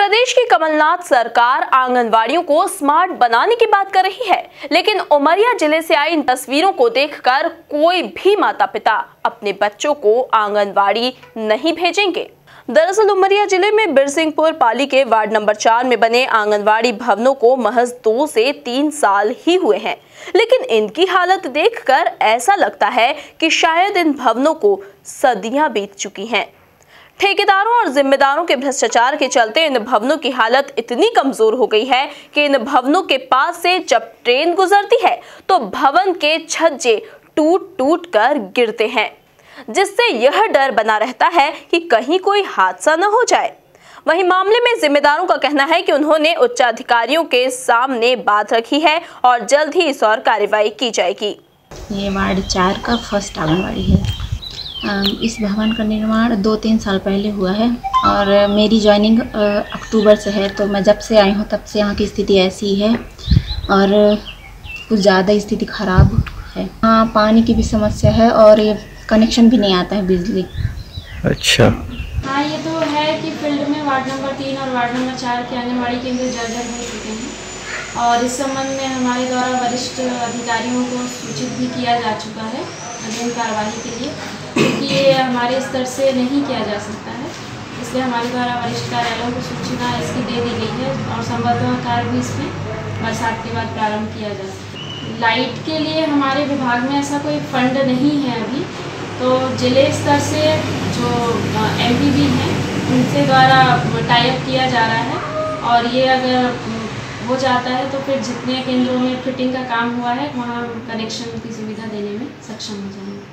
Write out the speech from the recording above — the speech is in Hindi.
प्रदेश की कमलनाथ सरकार आंगनवाड़ियों को स्मार्ट बनाने की बात कर रही है, लेकिन उमरिया ज़िले से आई इन तस्वीरों को देखकर कोई भी माता पिता अपने बच्चों को आंगनवाड़ी नहीं भेजेंगे। दरअसल उमरिया ज़िले में बिरसिंहपुर पाली के वार्ड नंबर चार में बने आंगनवाड़ी भवनों को महज दो से तीन साल ही हुए हैं। लेकिन इनकी हालत देखकर ऐसा लगता है कि शायद इन भवनों को सदियाँ बीत चुकी हैं। ठेकेदारों और जिम्मेदारों के भ्रष्टाचार के चलते इन भवनों की हालत इतनी कमज़ोर हो गई है कि इन भवनों के पास से जब ट्रेन गुजरती है तो भवन के छज्जे टूट टूट कर गिरते हैं, जिससे यह डर बना रहता है कि कहीं कोई हादसा न हो जाए। वहीं मामले में जिम्मेदारों का कहना है कि उन्होंने उच्चाधिकारियों के सामने बात रखी है और जल्द ही इस और कार्रवाई की जाएगी। ये वार्ड चार का फ़र्स्ट आंगनबाड़ी है। इस भवन का निर्माण दो तीन साल पहले हुआ है और मेरी ज्वाइनिंग अक्टूबर से है तो मैं जब से आई हूँ तब से यहाँ की स्थिति ऐसी है और कुछ ज़्यादा स्थिति ख़राब है। हाँ पानी की भी समस्या है और ये कनेक्शन भी नहीं आता है बिजली। अच्छा। हाँ ये तो है कि फ़ील्ड में वार्ड नंबर तीन और वार्ड नंबर चार के आंगनबाड़ी केंद्र जर्जर हो चुके हैं और इस संबंध में हमारे द्वारा वरिष्ठ अधिकारियों को सूचित भी किया जा चुका है अध्ययन कार्रवाई के लिए। क्योंकि ये हमारे स्तर से नहीं किया जा सकता है। इसलिए हमारे द्वारा वरिष्ठ कार्यालयों को सूचना इसकी दे दी गई है और संबद्ध कार्य भी इसमें बरसात के बाद प्रारंभ किया जा सकता लाइट के लिए हमारे विभाग में ऐसा कोई फंड नहीं है अभी। तो ज़िले स्तर से जो एम हैं, उनसे द्वारा टाइप किया जा रहा है। और ये अगर हो जाता है तो फिर जितने केंद्रों में फिटिंग का काम हुआ है, वहाँ कनेक्शन की सुविधा देने में सक्षम हो जाएँगे।